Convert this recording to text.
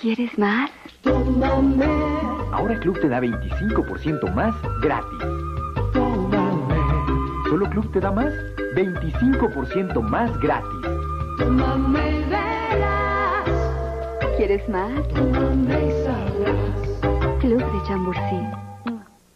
¿Quieres más? Tómame. Ahora Club te da 25% más gratis. Tómame. Solo Club te da más 25% más gratis. Tómame verás. ¿Quieres más? Club de Chambursí.